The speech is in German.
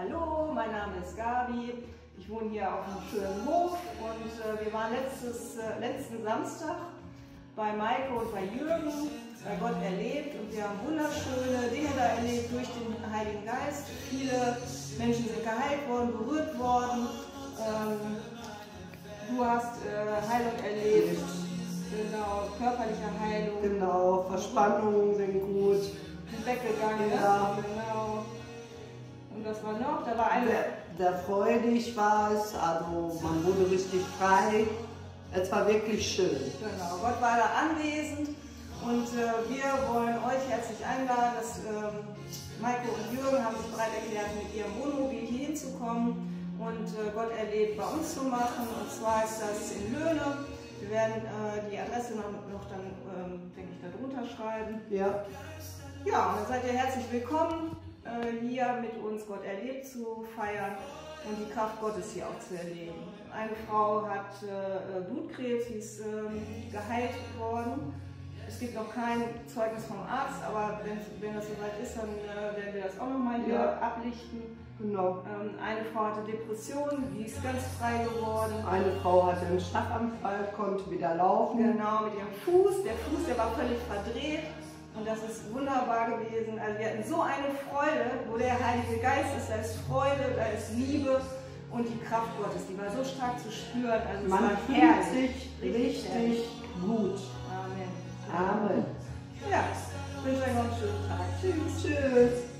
Hallo, mein Name ist Gabi. Ich wohne hier auf einem schönen Hof und äh, wir waren letztes, äh, letzten Samstag bei Maike und bei Jürgen bei Gott erlebt und wir haben wunderschöne Dinge da erlebt durch den Heiligen Geist. Viele Menschen sind geheilt worden, berührt worden. Ähm, du hast äh, Heilung erlebt, genau, körperliche Heilung. Genau, Verspannungen sind gut. Weggegangen, Ja. genau. Was war noch? Da war eine. Sehr, freudig war es, also man wurde richtig frei. Es war wirklich schön. Genau, Gott war da anwesend und äh, wir wollen euch herzlich einladen, dass ähm, Maike und Jürgen haben sich bereit erklärt, mit ihrem Wohnmobil hier hinzukommen und äh, Gott erlebt bei uns zu machen. Und zwar ist das in Löhne. Wir werden äh, die Adresse noch, noch dann, ähm, denke ich, da drunter schreiben. Ja, Ja, und dann seid ihr herzlich willkommen, hier mit uns Gott erlebt zu feiern und die Kraft Gottes hier auch zu erleben. Eine Frau hat äh, Blutkrebs, die ist ähm, geheilt worden. Es gibt noch kein Zeugnis vom Arzt, aber wenn, wenn das soweit ist, dann äh, werden wir das auch nochmal hier Ja. ablichten. genau. Ähm, eine Frau hatte Depressionen, die ist ganz frei geworden. Eine Frau hatte einen Schlaganfall, konnte wieder laufen. Genau, mit ihrem Fuß. Der Fuß, der war völlig verdreht. Das ist wunderbar gewesen. Also wir hatten so eine Freude, wo der Heilige Geist ist, da ist Freude, da ist Liebe und die Kraft Gottes, die war so stark zu spüren. Also Man war fühlt sich richtig gut. Amen. Amen. Ja, ich wünsche euch noch einen schönen Tag. Tschüss. Tschüss.